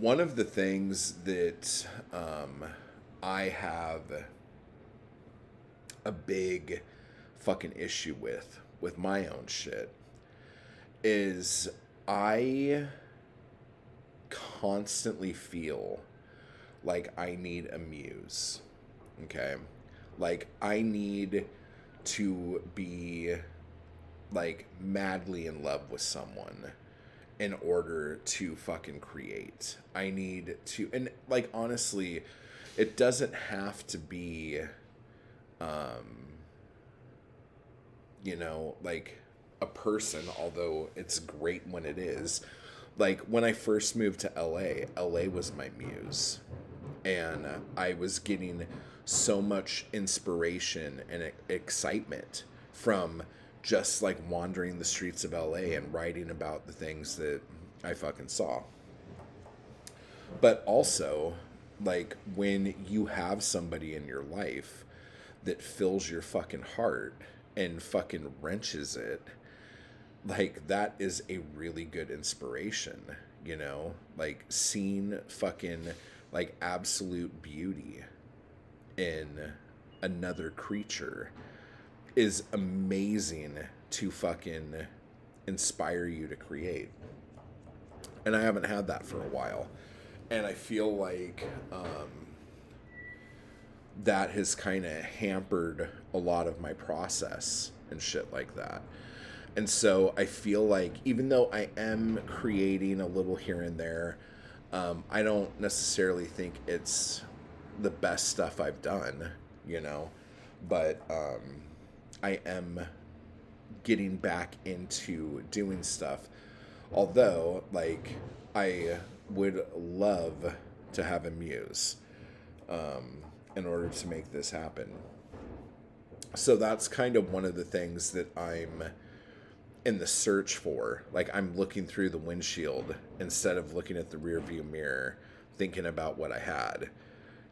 one of the things that um, I have a big fucking issue with with my own shit is I constantly feel like I need a muse. Okay? Like I need to be like madly in love with someone in order to fucking create. I need to and like honestly, it doesn't have to be um you know, like a person, although it's great when it is. Like when I first moved to LA, LA was my muse. And I was getting so much inspiration and excitement from just like wandering the streets of LA and writing about the things that I fucking saw. But also, like when you have somebody in your life that fills your fucking heart and fucking wrenches it, like that is a really good inspiration, you know? Like seeing fucking like absolute beauty in another creature is amazing to fucking inspire you to create. And I haven't had that for a while. And I feel like um, that has kind of hampered a lot of my process and shit like that. And so I feel like even though I am creating a little here and there, um, I don't necessarily think it's the best stuff I've done, you know, but um, I am getting back into doing stuff. Although, like, I would love to have a muse. Um, in order to make this happen. So that's kind of one of the things that I'm in the search for. Like I'm looking through the windshield instead of looking at the rear view mirror, thinking about what I had.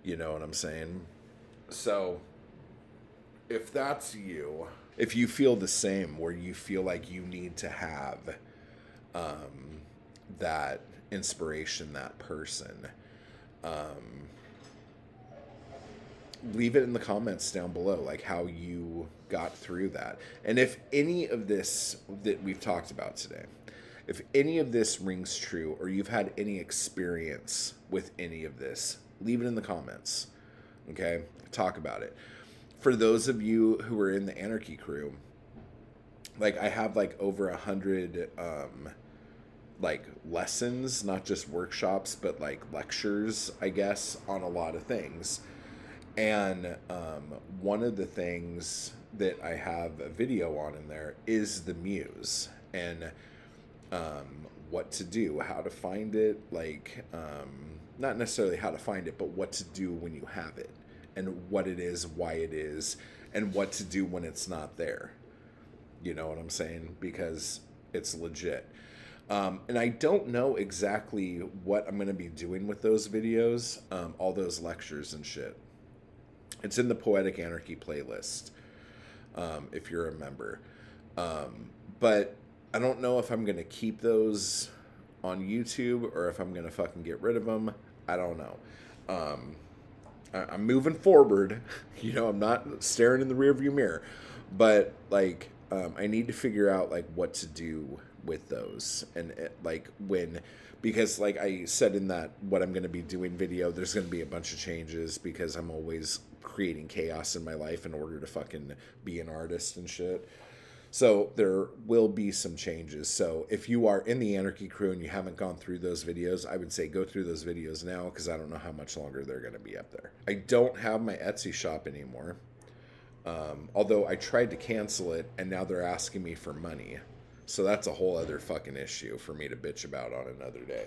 You know what I'm saying? So if that's you, if you feel the same, where you feel like you need to have um, that inspiration, that person, um, leave it in the comments down below, like how you got through that. And if any of this that we've talked about today, if any of this rings true or you've had any experience with any of this, leave it in the comments. Okay? Talk about it. For those of you who are in the Anarchy crew, like I have like over a hundred um like lessons, not just workshops, but like lectures, I guess, on a lot of things. And um, one of the things that I have a video on in there is the muse and um, what to do, how to find it, like um, not necessarily how to find it, but what to do when you have it, and what it is, why it is, and what to do when it's not there. You know what I'm saying? Because it's legit. Um, and I don't know exactly what I'm going to be doing with those videos, um, all those lectures and shit. It's in the Poetic Anarchy playlist, um, if you're a member. Um, but I don't know if I'm going to keep those on YouTube or if I'm going to fucking get rid of them. I don't know. I, am moving forward. You know, I'm not staring in the rearview mirror. But, like, um, I need to figure out, like, what to do with those. And, it, like, when because like I said in that what I'm going to be doing video, there's going to be a bunch of changes because I'm always creating chaos in my life in order to fucking be an artist and shit. So there will be some changes. So if you are in the Anarchy crew and you haven't gone through those videos, I would say go through those videos now because I don't know how much longer they're going to be up there. I don't have my Etsy shop anymore. Um, although I tried to cancel it and now they're asking me for money. So that's a whole other fucking issue for me to bitch about on another day.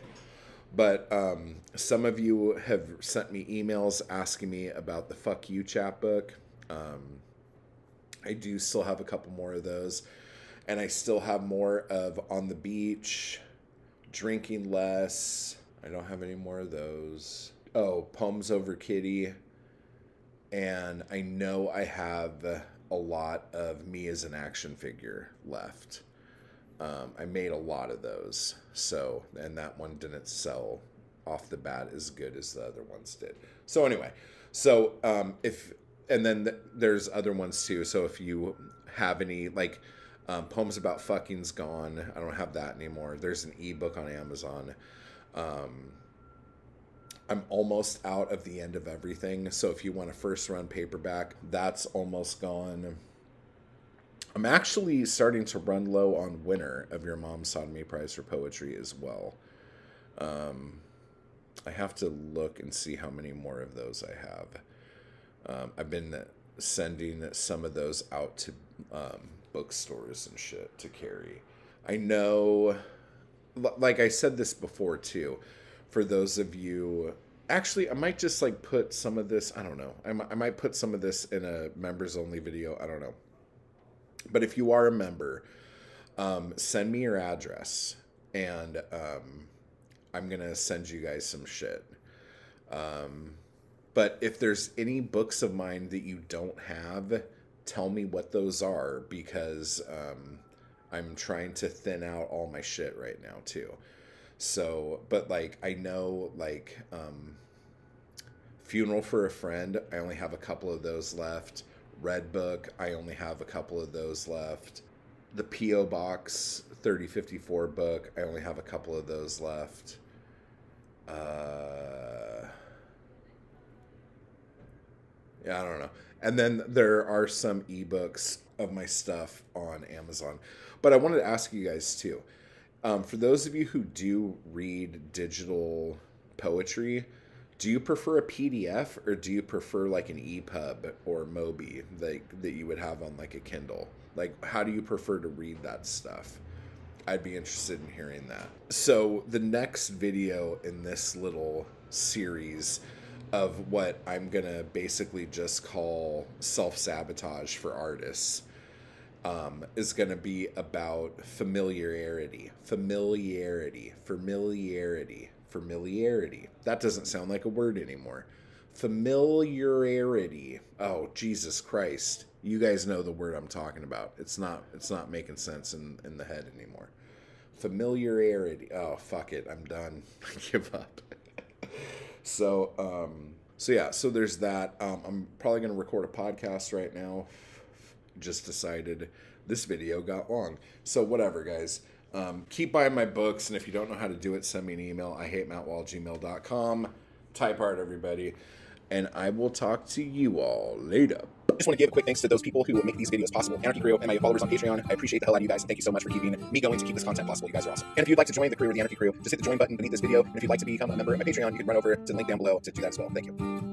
But um, some of you have sent me emails asking me about the Fuck You chapbook. Um, I do still have a couple more of those. And I still have more of On the Beach, Drinking Less. I don't have any more of those. Oh, Poems Over Kitty. And I know I have a lot of me as an action figure left. Um, I made a lot of those, so and that one didn't sell off the bat as good as the other ones did. So anyway, so um, if and then th- there's other ones too. So if you have any like um, poems about fucking's gone, I don't have that anymore. There's an ebook on Amazon. Um, I'm almost out of the end of everything. So if you want a first run paperback, that's almost gone. I'm actually starting to run low on Winner of Your Mom's Sodomy Prize for Poetry as well. Um, I have to look and see how many more of those I have. Um, I've been sending some of those out to um, bookstores and shit to carry. I know, like I said this before too, for those of you actually i might just like put some of this i don't know I, I might put some of this in a members only video i don't know but if you are a member um, send me your address and um, i'm gonna send you guys some shit um, but if there's any books of mine that you don't have tell me what those are because um, i'm trying to thin out all my shit right now too so, but like I know like um Funeral for a Friend, I only have a couple of those left. Red Book, I only have a couple of those left. The PO Box 3054 book, I only have a couple of those left. Uh Yeah, I don't know. And then there are some ebooks of my stuff on Amazon. But I wanted to ask you guys too um, for those of you who do read digital poetry, do you prefer a PDF or do you prefer like an EPUB or Mobi like that you would have on like a Kindle? Like how do you prefer to read that stuff? I'd be interested in hearing that. So the next video in this little series of what I'm gonna basically just call self sabotage for artists um, is to be about familiarity, familiarity, familiarity, familiarity. That doesn't sound like a word anymore. Familiarity. Oh, Jesus Christ. You guys know the word I'm talking about. It's not it's not making sense in, in the head anymore. Familiarity. Oh, fuck it. I'm done. I give up. So, um, so yeah, so there's that. Um, I'm probably going to record a podcast right now just decided this video got long. So whatever, guys. Um, keep buying my books, and if you don't know how to do it, send me an email. I hate mattwall@gmail.com. Type hard, everybody. And I will talk to you all later. Just want to give a quick thanks to those people who make these videos possible. Anarchy Crew and my followers on Patreon. I appreciate the hell out of you guys. And thank you so much for keeping me going to keep this content possible. You guys are awesome. And if you'd like to join the crew of the Anarchy Crew, just hit the join button beneath this video. And if you'd like to become a member of my Patreon, you can run over to the link down below to do that as well. Thank you.